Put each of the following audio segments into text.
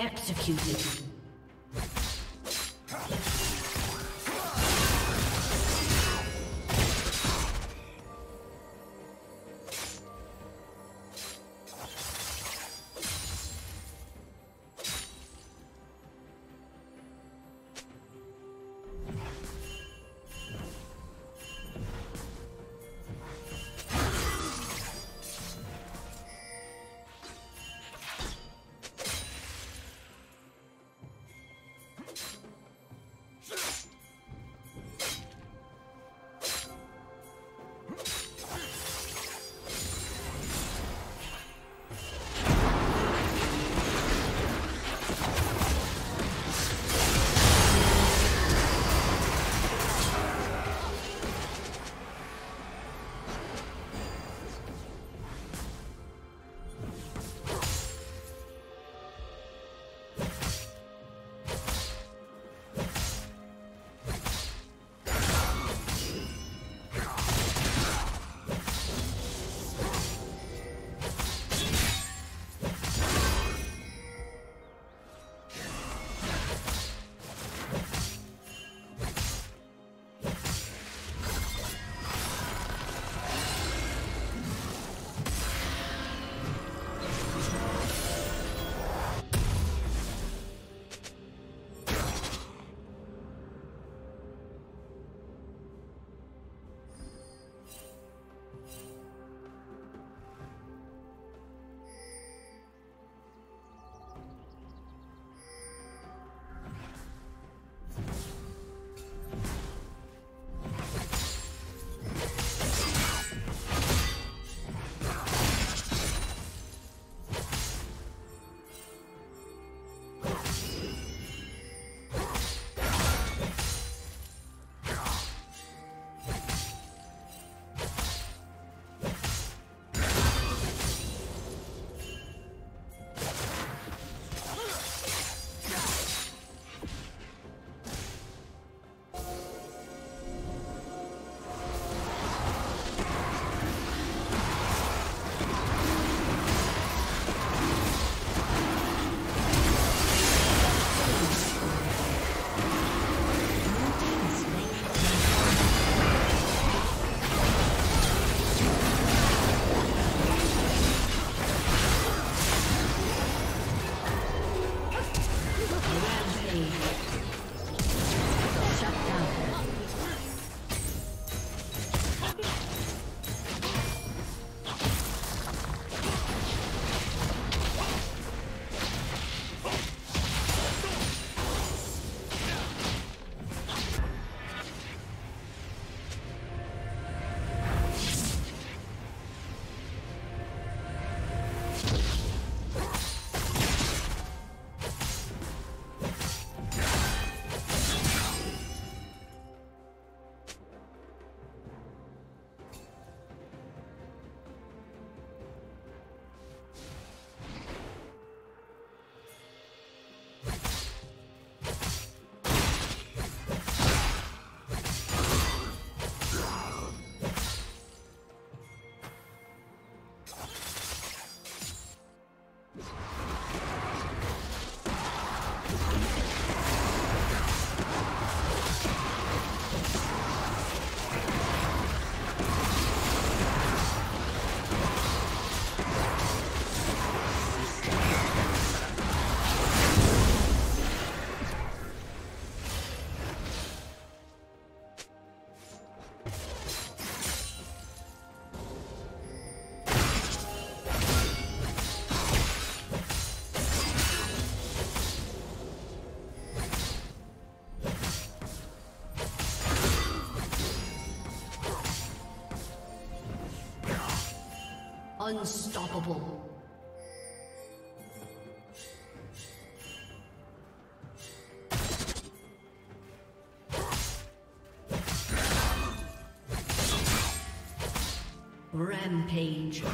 Executed. Unstoppable. Rampage.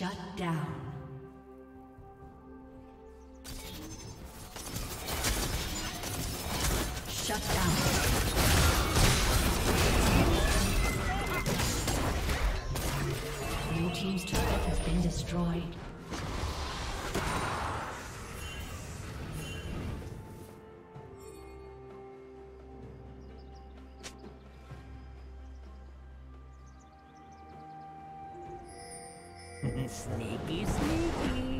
Shut down. Shut down. Team's been destroyed. Sneaky, sneaky.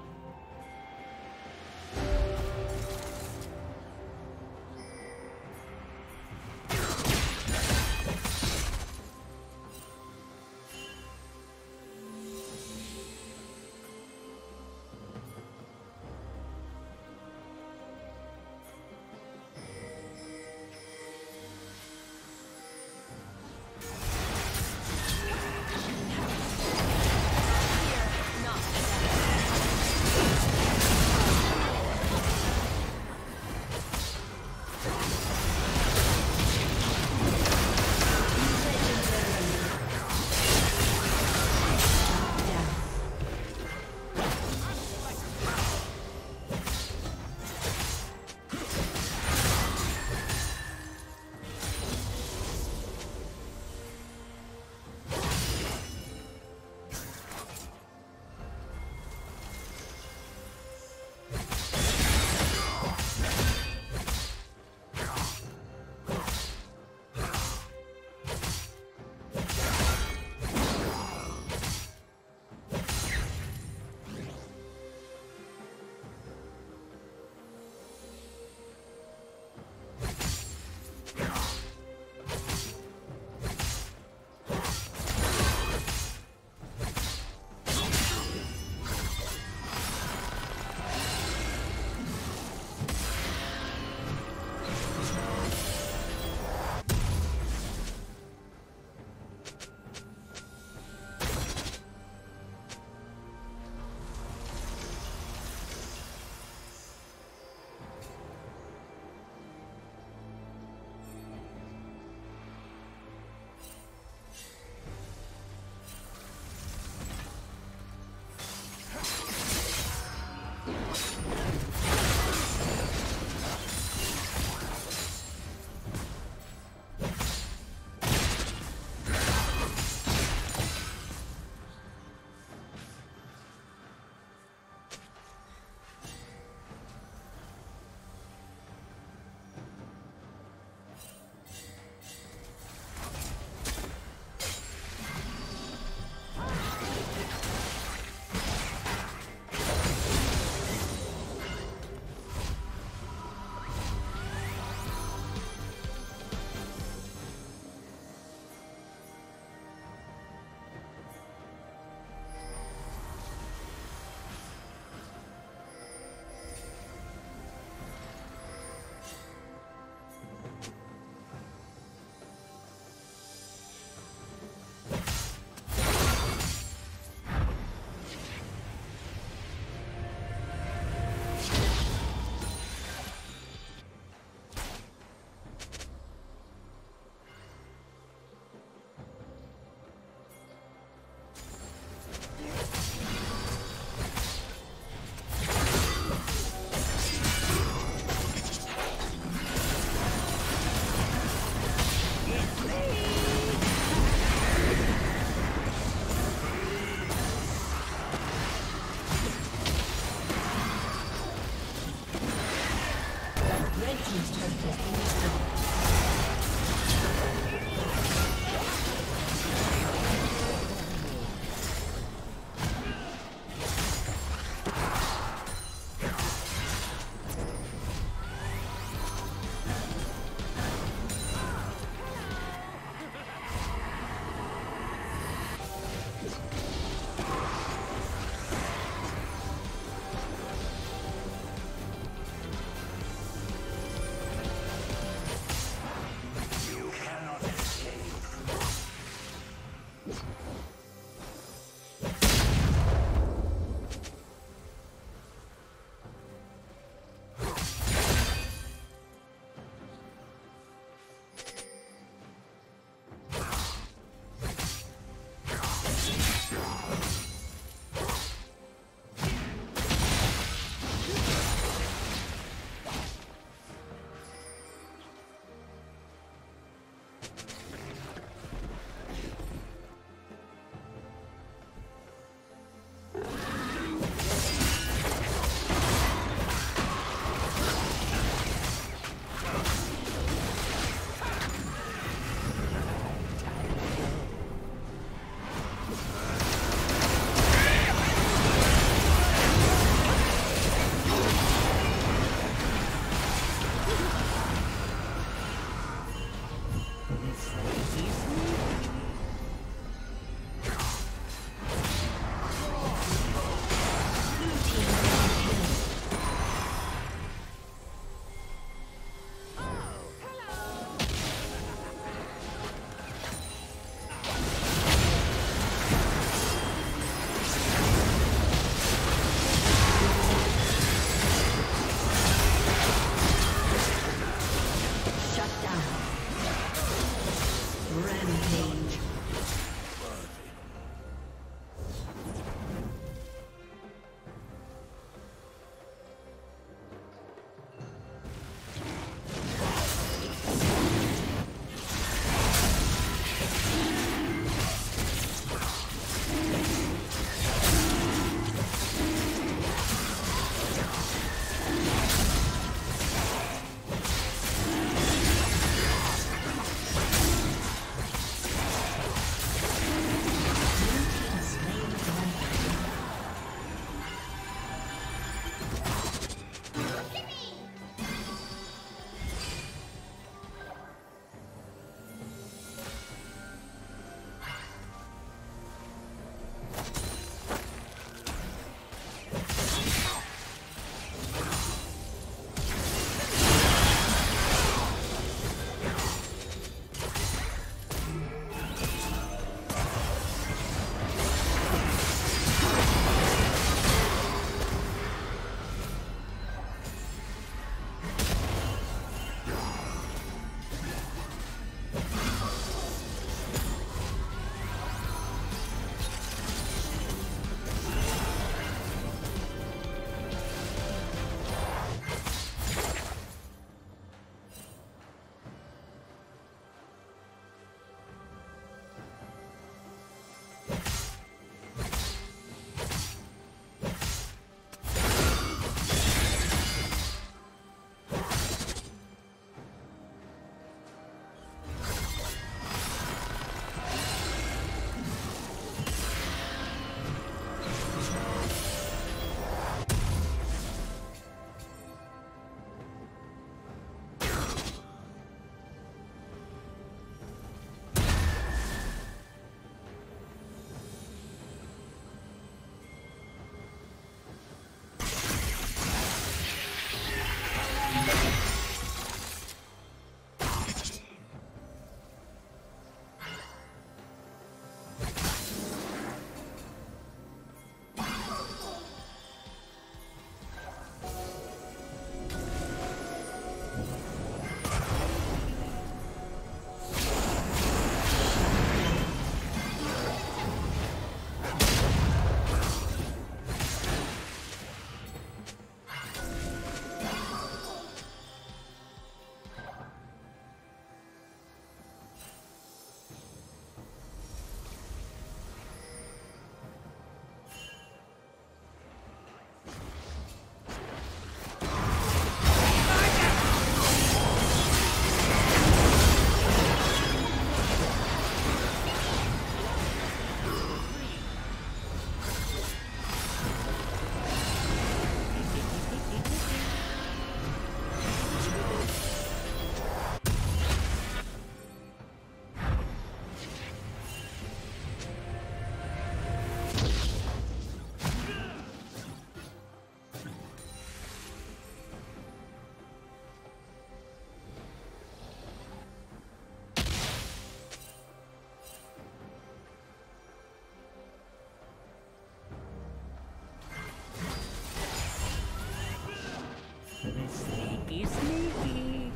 Sneaky, sneaky.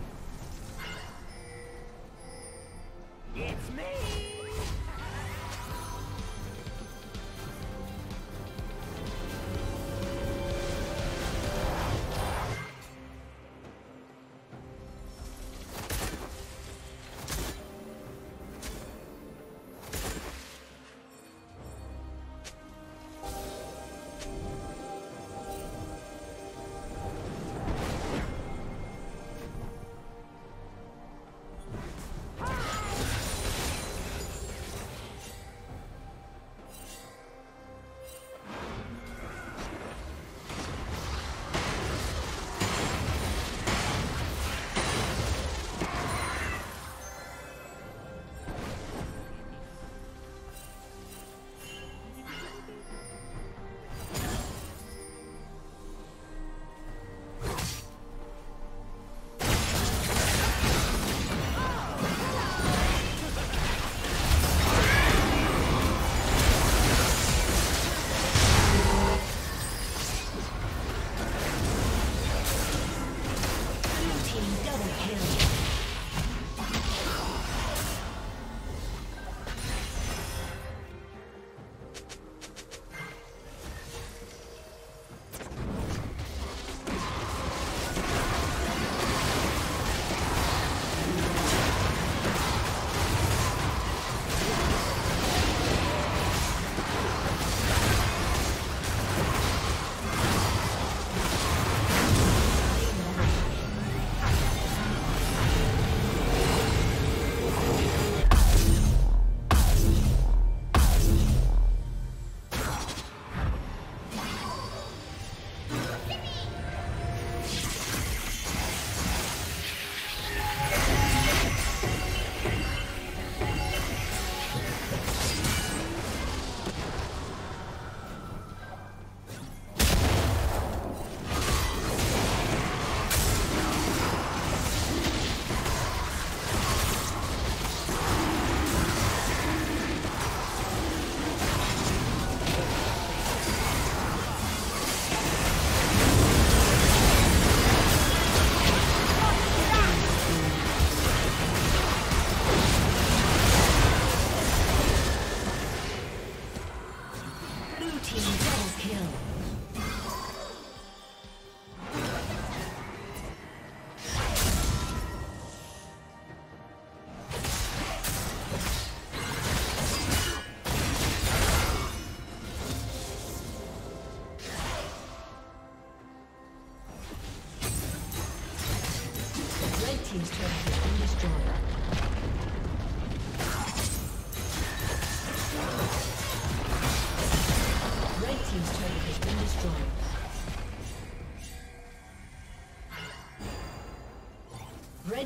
It's me!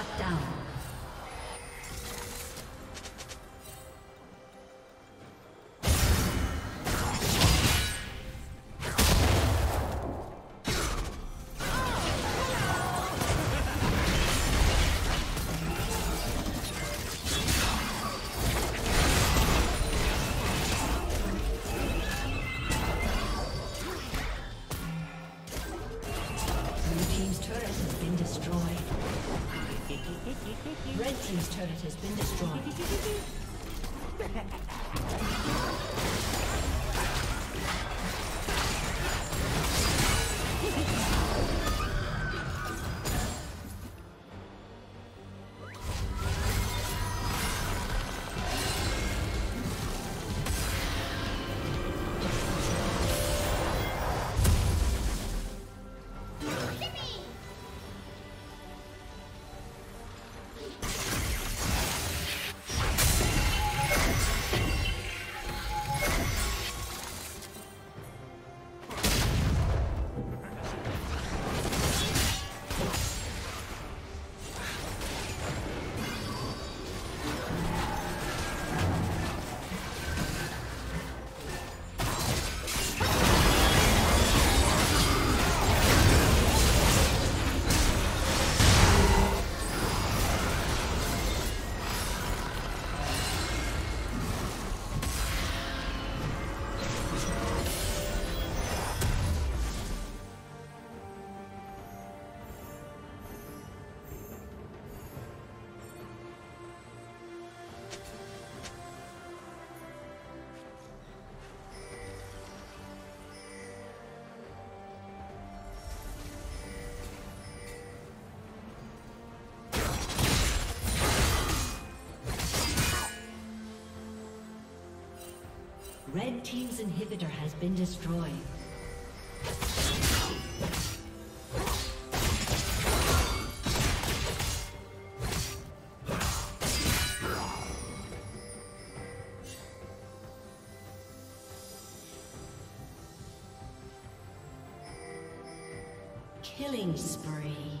Shut down. Red Team's inhibitor has been destroyed. Killing spree.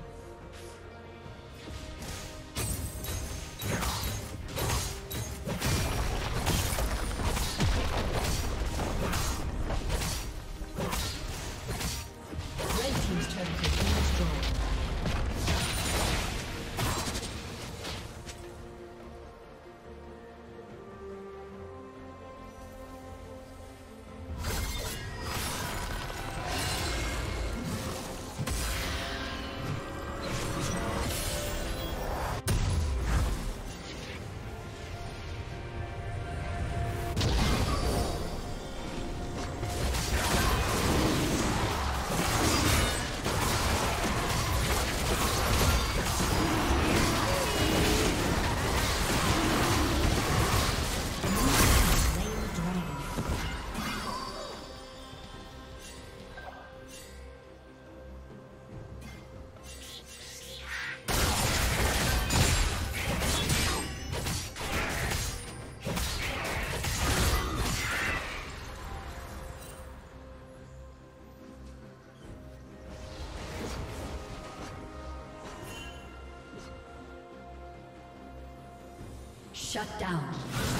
Shut down.